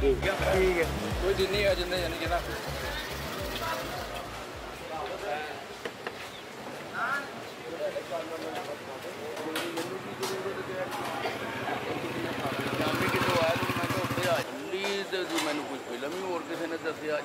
ਠੀਕ ਹੈ। ਕੋਈ ਜਿੰਨੀ ਆ ਜਿੰਨੇ ਜਾਨੀ ਜਿਹੜਾ ਮੈਨੂੰ ਕੁਝ ਫਿਲਮ ਹੀ ਹੋਰ ਕਿਸੇ ਨੇ। ਦੱਸਿਆ ਅੱਜ